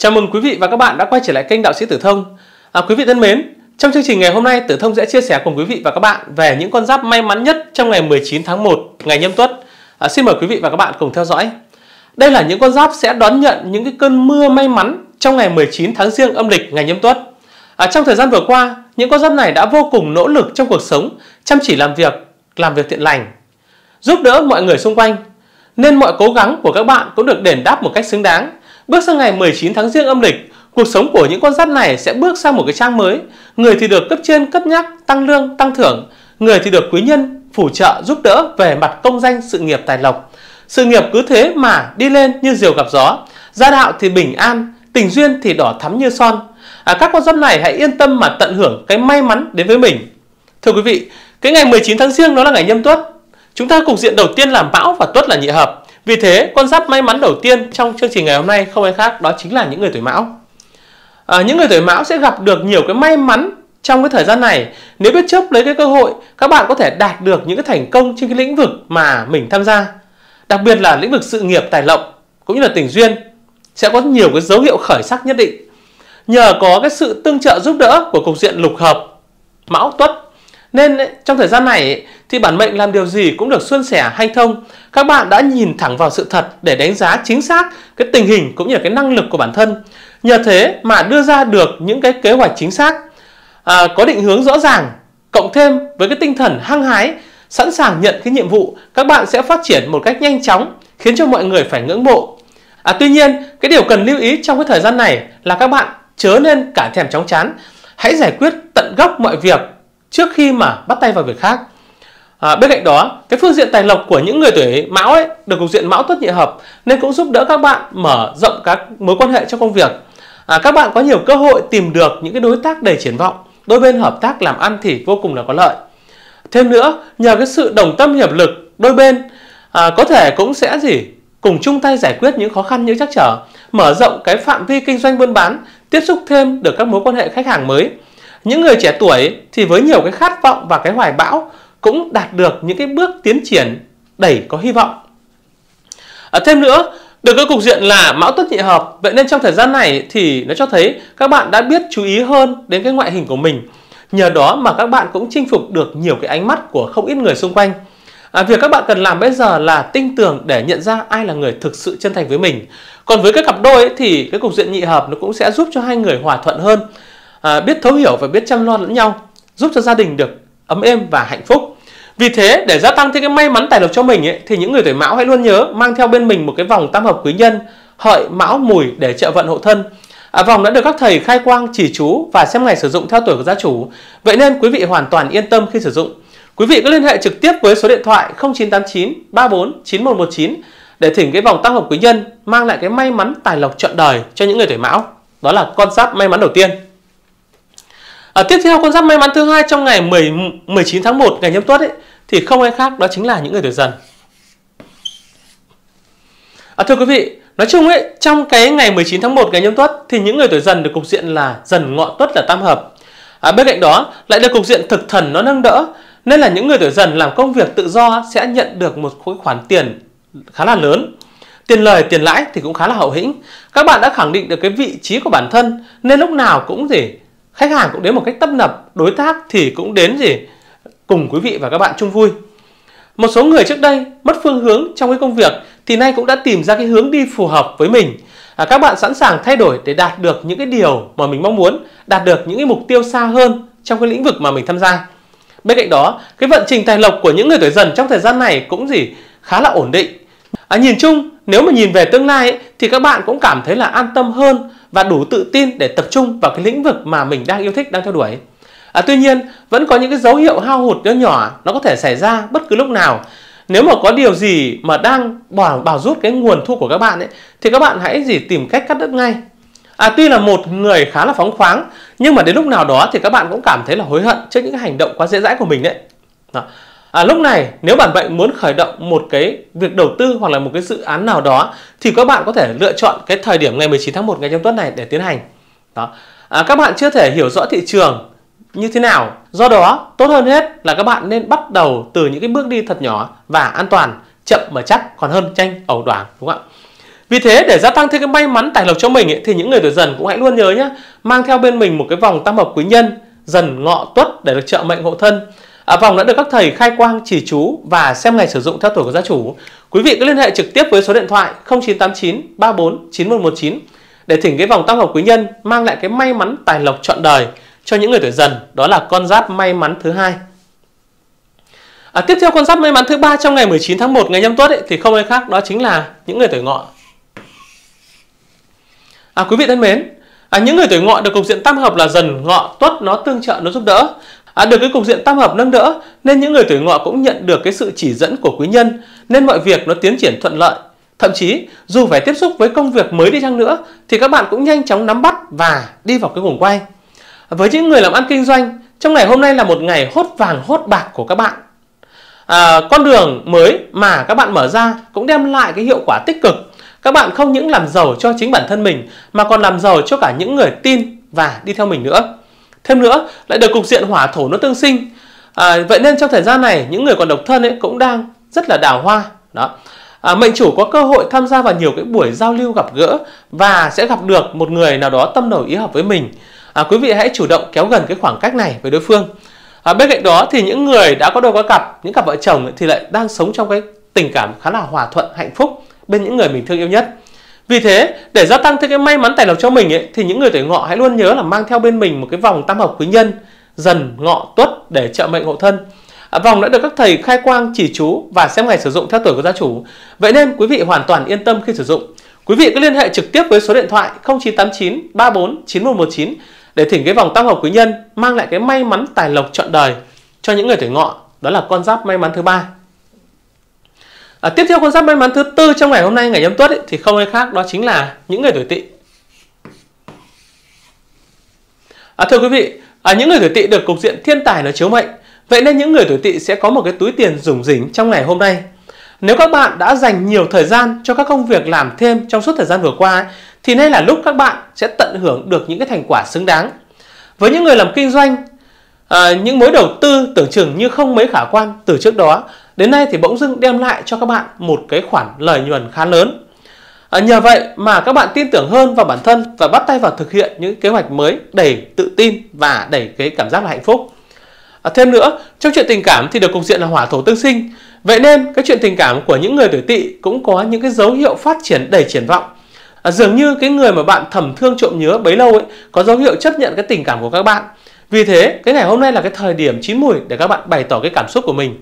Chào mừng quý vị và các bạn đã quay trở lại kênh Đạo sĩ Tử Thông. À, quý vị thân mến, trong chương trình ngày hôm nay, Tử Thông sẽ chia sẻ cùng quý vị và các bạn về những con giáp may mắn nhất trong ngày 19 tháng 1, ngày Nhâm Tuất. À, xin mời quý vị và các bạn cùng theo dõi. Đây là những con giáp sẽ đón nhận những cái cơn mưa may mắn trong ngày 19 tháng Giêng âm lịch ngày Nhâm Tuất. À, trong thời gian vừa qua, những con giáp này đã vô cùng nỗ lực trong cuộc sống, chăm chỉ làm việc, làm việc thiện lành, giúp đỡ mọi người xung quanh. Nên mọi cố gắng của các bạn cũng được đền đáp một cách xứng đáng Bước sang ngày 19 tháng Giêng âm lịch, cuộc sống của những con giáp này sẽ bước sang một cái trang mới. Người thì được cấp trên cất nhắc, tăng lương, tăng thưởng. Người thì được quý nhân phù trợ giúp đỡ về mặt công danh sự nghiệp tài lộc. Sự nghiệp cứ thế mà đi lên như diều gặp gió. Gia đạo thì bình an, tình duyên thì đỏ thắm như son. À, các con giáp này hãy yên tâm mà tận hưởng cái may mắn đến với mình. Thưa quý vị, cái ngày 19 tháng Giêng đó là ngày nhâm tuất. Chúng ta cục diện đầu tiên là Mão và Tuất là nhị hợp. Vì thế, con giáp may mắn đầu tiên trong chương trình ngày hôm nay không ai khác đó chính là những người tuổi Mão. À, những người tuổi Mão sẽ gặp được nhiều cái may mắn trong cái thời gian này. Nếu biết chấp lấy cái cơ hội, các bạn có thể đạt được những cái thành công trên cái lĩnh vực mà mình tham gia. Đặc biệt là lĩnh vực sự nghiệp tài lộc cũng như là tình duyên sẽ có nhiều cái dấu hiệu khởi sắc nhất định. Nhờ có cái sự tương trợ giúp đỡ của cục diện lục hợp Mão Tuất nên trong thời gian này thì bản mệnh làm điều gì cũng được suôn sẻ hanh thông. Các bạn đã nhìn thẳng vào sự thật để đánh giá chính xác cái tình hình cũng như cái năng lực của bản thân. Nhờ thế mà đưa ra được những cái kế hoạch chính xác, à, có định hướng rõ ràng, cộng thêm với cái tinh thần hăng hái, sẵn sàng nhận cái nhiệm vụ, các bạn sẽ phát triển một cách nhanh chóng, khiến cho mọi người phải ngưỡng mộ. À, tuy nhiên, cái điều cần lưu ý trong cái thời gian này là các bạn chớ nên cả thèm chóng chán. Hãy giải quyết tận gốc mọi việc trước khi mà bắt tay vào việc khác. À, bên cạnh đó, cái phương diện tài lộc của những người tuổi mão ấy được cục diện mão tuất nhị hợp nên cũng giúp đỡ các bạn mở rộng các mối quan hệ trong công việc. À, các bạn có nhiều cơ hội tìm được những cái đối tác đầy triển vọng, đôi bên hợp tác làm ăn thì vô cùng là có lợi. Thêm nữa, nhờ cái sự đồng tâm hiệp lực đôi bên à, có thể cũng sẽ gì cùng chung tay giải quyết những khó khăn như chắc trở, mở rộng cái phạm vi kinh doanh buôn bán, tiếp xúc thêm được các mối quan hệ khách hàng mới những người trẻ tuổi thì với nhiều cái khát vọng và cái hoài bão cũng đạt được những cái bước tiến triển đầy có hy vọng. À, thêm nữa, được cái cục diện là mão tuất nhị hợp, vậy nên trong thời gian này thì nó cho thấy các bạn đã biết chú ý hơn đến cái ngoại hình của mình. Nhờ đó mà các bạn cũng chinh phục được nhiều cái ánh mắt của không ít người xung quanh. À, việc các bạn cần làm bây giờ là tinh tường để nhận ra ai là người thực sự chân thành với mình. Còn với các cặp đôi ấy, thì cái cục diện nhị hợp nó cũng sẽ giúp cho hai người hòa thuận hơn à, biết thấu hiểu và biết chăm lo lẫn nhau giúp cho gia đình được ấm êm và hạnh phúc vì thế để gia tăng thêm cái may mắn tài lộc cho mình ấy, thì những người tuổi mão hãy luôn nhớ mang theo bên mình một cái vòng tam hợp quý nhân hợi mão mùi để trợ vận hộ thân À, vòng đã được các thầy khai quang chỉ chú và xem ngày sử dụng theo tuổi của gia chủ. Vậy nên quý vị hoàn toàn yên tâm khi sử dụng. Quý vị cứ liên hệ trực tiếp với số điện thoại 0989 34 9119 để thỉnh cái vòng tam hợp quý nhân mang lại cái may mắn tài lộc trọn đời cho những người tuổi mão. Đó là con giáp may mắn đầu tiên. À, tiếp theo con giáp may mắn thứ hai trong ngày 10, 19 tháng 1 ngày nhâm tuất ấy thì không ai khác đó chính là những người tuổi dần. À, thưa quý vị, nói chung ấy trong cái ngày 19 tháng 1 ngày nhâm tuất thì những người tuổi dần được cục diện là dần ngọ tuất là tam hợp. À, bên cạnh đó lại được cục diện thực thần nó nâng đỡ nên là những người tuổi dần làm công việc tự do sẽ nhận được một khối khoản tiền khá là lớn. Tiền lời, tiền lãi thì cũng khá là hậu hĩnh. Các bạn đã khẳng định được cái vị trí của bản thân nên lúc nào cũng gì khách hàng cũng đến một cách tấp nập đối tác thì cũng đến gì? Cùng quý vị và các bạn chung vui. Một số người trước đây mất phương hướng trong cái công việc thì nay cũng đã tìm ra cái hướng đi phù hợp với mình. À, các bạn sẵn sàng thay đổi để đạt được những cái điều mà mình mong muốn đạt được những cái mục tiêu xa hơn trong cái lĩnh vực mà mình tham gia. Bên cạnh đó cái vận trình tài lộc của những người tuổi dần trong thời gian này cũng gì? Khá là ổn định. À, nhìn chung nếu mà nhìn về tương lai ấy, thì các bạn cũng cảm thấy là an tâm hơn và đủ tự tin để tập trung vào cái lĩnh vực mà mình đang yêu thích đang theo đuổi à, tuy nhiên vẫn có những cái dấu hiệu hao hụt nhỏ nhỏ nó có thể xảy ra bất cứ lúc nào nếu mà có điều gì mà đang bảo, bảo rút cái nguồn thu của các bạn ấy thì các bạn hãy gì tìm cách cắt đứt ngay À, tuy là một người khá là phóng khoáng nhưng mà đến lúc nào đó thì các bạn cũng cảm thấy là hối hận trước những cái hành động quá dễ dãi của mình đấy. Đó. À, lúc này nếu bản mệnh muốn khởi động một cái việc đầu tư hoặc là một cái dự án nào đó thì các bạn có thể lựa chọn cái thời điểm ngày 19 tháng 1 ngày trong tuần này để tiến hành. Đó. À, các bạn chưa thể hiểu rõ thị trường như thế nào. Do đó, tốt hơn hết là các bạn nên bắt đầu từ những cái bước đi thật nhỏ và an toàn, chậm mà chắc còn hơn tranh ẩu đoảng đúng không ạ? Vì thế để gia tăng thêm cái may mắn tài lộc cho mình ấy, thì những người tuổi dần cũng hãy luôn nhớ nhé mang theo bên mình một cái vòng tam hợp quý nhân dần ngọ tuất để được trợ mệnh hộ thân. À, vòng đã được các thầy khai quang chỉ chú và xem ngày sử dụng theo tuổi của gia chủ. Quý vị cứ liên hệ trực tiếp với số điện thoại 0989 34 9119 để thỉnh cái vòng tam hợp quý nhân mang lại cái may mắn tài lộc trọn đời cho những người tuổi dần, đó là con giáp may mắn thứ hai. À, tiếp theo con giáp may mắn thứ ba trong ngày 19 tháng 1 ngày nhâm tuất ấy, thì không ai khác đó chính là những người tuổi ngọ. À, quý vị thân mến, à, những người tuổi ngọ được cục diện tam hợp là dần ngọ tuất nó tương trợ nó giúp đỡ. À, được cái cục diện tam hợp nâng đỡ nên những người tuổi ngọ cũng nhận được cái sự chỉ dẫn của quý nhân nên mọi việc nó tiến triển thuận lợi. Thậm chí dù phải tiếp xúc với công việc mới đi chăng nữa thì các bạn cũng nhanh chóng nắm bắt và đi vào cái guồng quay. Với những người làm ăn kinh doanh, trong ngày hôm nay là một ngày hốt vàng hốt bạc của các bạn. À, con đường mới mà các bạn mở ra cũng đem lại cái hiệu quả tích cực. Các bạn không những làm giàu cho chính bản thân mình mà còn làm giàu cho cả những người tin và đi theo mình nữa. Thêm nữa, lại được cục diện hỏa thổ nó tương sinh. À, vậy nên trong thời gian này, những người còn độc thân ấy cũng đang rất là đào hoa. Đó. À, mệnh chủ có cơ hội tham gia vào nhiều cái buổi giao lưu gặp gỡ và sẽ gặp được một người nào đó tâm đầu ý hợp với mình à, quý vị hãy chủ động kéo gần cái khoảng cách này với đối phương à, bên cạnh đó thì những người đã có đôi có cặp những cặp vợ chồng thì lại đang sống trong cái tình cảm khá là hòa thuận hạnh phúc bên những người mình thương yêu nhất vì thế để gia tăng thêm cái may mắn tài lộc cho mình ấy, thì những người tuổi ngọ hãy luôn nhớ là mang theo bên mình một cái vòng tam hợp quý nhân dần ngọ tuất để trợ mệnh hộ thân. À, vòng đã được các thầy khai quang chỉ chú và xem ngày sử dụng theo tuổi của gia chủ. Vậy nên quý vị hoàn toàn yên tâm khi sử dụng. Quý vị cứ liên hệ trực tiếp với số điện thoại 0989 34 9119 để thỉnh cái vòng tam hợp quý nhân mang lại cái may mắn tài lộc trọn đời cho những người tuổi ngọ. Đó là con giáp may mắn thứ ba à, tiếp theo con giáp may mắn thứ tư trong ngày hôm nay ngày nhâm tuất ấy, thì không ai khác đó chính là những người tuổi tỵ. À, thưa quý vị à, những người tuổi tỵ được cục diện thiên tài nó chiếu mệnh. Vậy nên những người tuổi tỵ sẽ có một cái túi tiền rủng rỉnh trong ngày hôm nay. Nếu các bạn đã dành nhiều thời gian cho các công việc làm thêm trong suốt thời gian vừa qua thì nay là lúc các bạn sẽ tận hưởng được những cái thành quả xứng đáng. Với những người làm kinh doanh, à, những mối đầu tư tưởng chừng như không mấy khả quan từ trước đó, đến nay thì bỗng dưng đem lại cho các bạn một cái khoản lợi nhuận khá lớn. À, nhờ vậy mà các bạn tin tưởng hơn vào bản thân và bắt tay vào thực hiện những kế hoạch mới đầy tự tin và đầy cái cảm giác là hạnh phúc. À, thêm nữa, trong chuyện tình cảm thì được cục diện là hỏa thổ tương sinh. Vậy nên cái chuyện tình cảm của những người tuổi tỵ cũng có những cái dấu hiệu phát triển đầy triển vọng à, dường như cái người mà bạn thầm thương trộm nhớ bấy lâu ấy có dấu hiệu chấp nhận cái tình cảm của các bạn vì thế cái ngày hôm nay là cái thời điểm chín mùi để các bạn bày tỏ cái cảm xúc của mình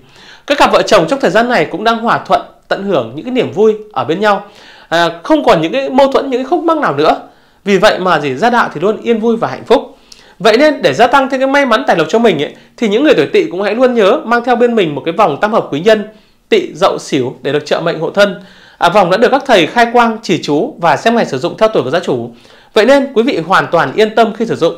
các cặp vợ chồng trong thời gian này cũng đang hòa thuận tận hưởng những cái niềm vui ở bên nhau à, không còn những cái mâu thuẫn những cái khúc mắc nào nữa vì vậy mà gì gia đạo thì luôn yên vui và hạnh phúc vậy nên để gia tăng thêm cái may mắn tài lộc cho mình ấy, thì những người tuổi tỵ cũng hãy luôn nhớ mang theo bên mình một cái vòng tam hợp quý nhân tỵ dậu xỉu để được trợ mệnh hộ thân À, vòng đã được các thầy khai quang chỉ chú và xem ngày sử dụng theo tuổi của gia chủ. Vậy nên quý vị hoàn toàn yên tâm khi sử dụng.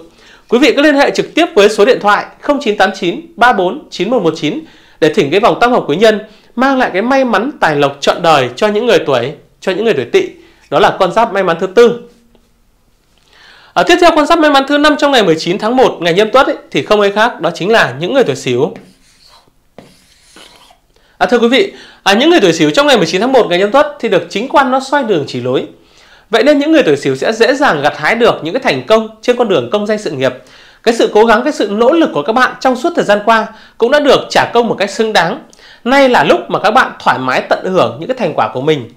Quý vị cứ liên hệ trực tiếp với số điện thoại 0989 34 9119 để thỉnh cái vòng tam hợp quý nhân mang lại cái may mắn tài lộc trọn đời cho những người tuổi cho những người tuổi tỵ. Đó là con giáp may mắn thứ tư. À, tiếp theo con giáp may mắn thứ năm trong ngày 19 tháng 1 ngày nhâm tuất ấy, thì không ai khác đó chính là những người tuổi Sửu. À, thưa quý vị, à, những người tuổi Sửu trong ngày 19 tháng 1 ngày Nhâm Tuất thì được chính quan nó xoay đường chỉ lối. Vậy nên những người tuổi Sửu sẽ dễ dàng gặt hái được những cái thành công trên con đường công danh sự nghiệp. Cái sự cố gắng, cái sự nỗ lực của các bạn trong suốt thời gian qua cũng đã được trả công một cách xứng đáng. Nay là lúc mà các bạn thoải mái tận hưởng những cái thành quả của mình.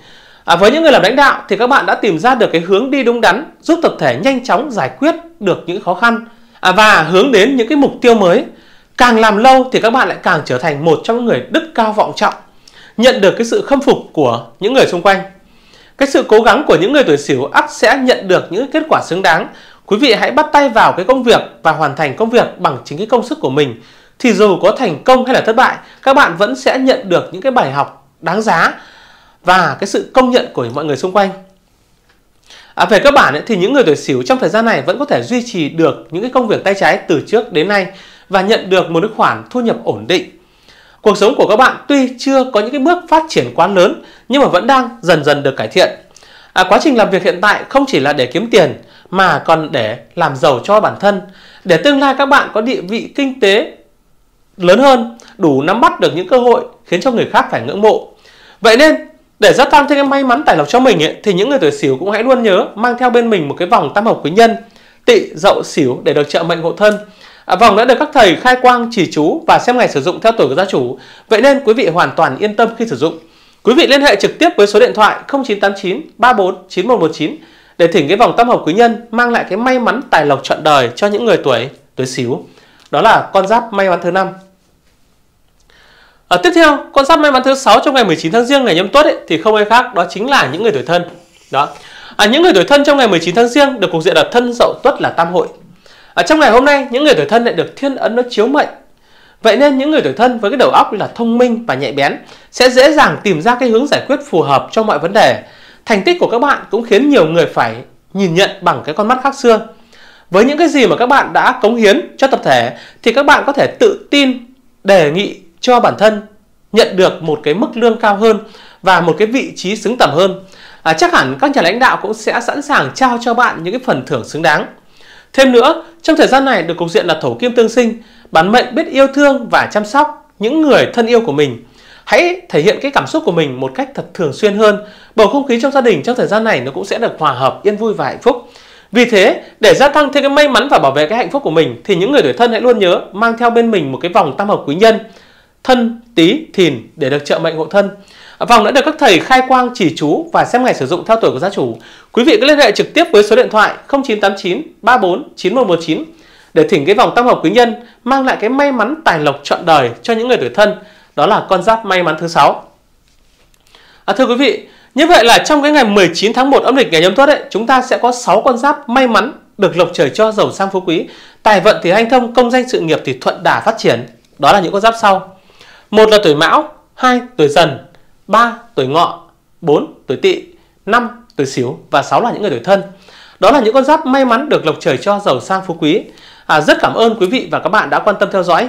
À, với những người làm lãnh đạo thì các bạn đã tìm ra được cái hướng đi đúng đắn, giúp tập thể nhanh chóng giải quyết được những khó khăn à, và hướng đến những cái mục tiêu mới. Càng làm lâu thì các bạn lại càng trở thành một trong những người đức cao vọng trọng, nhận được cái sự khâm phục của những người xung quanh. Cái sự cố gắng của những người tuổi Sửu ắt sẽ nhận được những kết quả xứng đáng. Quý vị hãy bắt tay vào cái công việc và hoàn thành công việc bằng chính cái công sức của mình. Thì dù có thành công hay là thất bại, các bạn vẫn sẽ nhận được những cái bài học đáng giá và cái sự công nhận của mọi người xung quanh. À, về cơ bản ấy, thì những người tuổi xỉu trong thời gian này vẫn có thể duy trì được những cái công việc tay trái từ trước đến nay và nhận được một khoản thu nhập ổn định. Cuộc sống của các bạn tuy chưa có những cái bước phát triển quá lớn nhưng mà vẫn đang dần dần được cải thiện. À, quá trình làm việc hiện tại không chỉ là để kiếm tiền mà còn để làm giàu cho bản thân, để tương lai các bạn có địa vị kinh tế lớn hơn, đủ nắm bắt được những cơ hội khiến cho người khác phải ngưỡng mộ. Vậy nên để gia tăng thêm may mắn tài lộc cho mình ấy, thì những người tuổi xỉu cũng hãy luôn nhớ mang theo bên mình một cái vòng tam hợp quý nhân Tỵ, Dậu, xỉu để được trợ mệnh hộ thân. À, vòng đã được các thầy khai quang chỉ chú và xem ngày sử dụng theo tuổi của gia chủ. Vậy nên quý vị hoàn toàn yên tâm khi sử dụng. Quý vị liên hệ trực tiếp với số điện thoại 0989 34 9119 để thỉnh cái vòng tam hợp quý nhân mang lại cái may mắn tài lộc trọn đời cho những người tuổi tuổi xíu Đó là con giáp may mắn thứ năm. À, tiếp theo, con giáp may mắn thứ sáu trong ngày 19 tháng riêng ngày nhâm tuất ấy, thì không ai khác đó chính là những người tuổi thân. Đó. À, những người tuổi thân trong ngày 19 tháng riêng được cục diện là thân dậu tuất là tam hội. Ở trong ngày hôm nay, những người tuổi thân lại được thiên ấn nó chiếu mệnh. Vậy nên những người tuổi thân với cái đầu óc là thông minh và nhạy bén sẽ dễ dàng tìm ra cái hướng giải quyết phù hợp cho mọi vấn đề. Thành tích của các bạn cũng khiến nhiều người phải nhìn nhận bằng cái con mắt khác xưa. Với những cái gì mà các bạn đã cống hiến cho tập thể thì các bạn có thể tự tin đề nghị cho bản thân nhận được một cái mức lương cao hơn và một cái vị trí xứng tầm hơn. À, chắc hẳn các nhà lãnh đạo cũng sẽ sẵn sàng trao cho bạn những cái phần thưởng xứng đáng. Thêm nữa, trong thời gian này được cục diện là thổ kim tương sinh, bản mệnh biết yêu thương và chăm sóc những người thân yêu của mình. Hãy thể hiện cái cảm xúc của mình một cách thật thường xuyên hơn. Bầu không khí trong gia đình trong thời gian này nó cũng sẽ được hòa hợp, yên vui và hạnh phúc. Vì thế, để gia tăng thêm cái may mắn và bảo vệ cái hạnh phúc của mình thì những người tuổi thân hãy luôn nhớ mang theo bên mình một cái vòng tam hợp quý nhân thân, tí, thìn để được trợ mệnh hộ thân. Vòng đã được các thầy khai quang chỉ chú và xem ngày sử dụng theo tuổi của gia chủ. Quý vị cứ liên hệ trực tiếp với số điện thoại 0989 34 9119 để thỉnh cái vòng tam hợp quý nhân mang lại cái may mắn tài lộc trọn đời cho những người tuổi thân. Đó là con giáp may mắn thứ sáu. À, thưa quý vị, như vậy là trong cái ngày 19 tháng 1 âm lịch ngày nhâm tuất ấy, chúng ta sẽ có 6 con giáp may mắn được lộc trời cho giàu sang phú quý, tài vận thì hanh thông, công danh sự nghiệp thì thuận đà phát triển. Đó là những con giáp sau. Một là tuổi Mão, hai tuổi Dần, 3 tuổi Ngọ, 4 tuổi Tỵ, 5 tuổi Sửu và 6 là những người tuổi Thân. Đó là những con giáp may mắn được lộc trời cho giàu sang phú quý. À, rất cảm ơn quý vị và các bạn đã quan tâm theo dõi.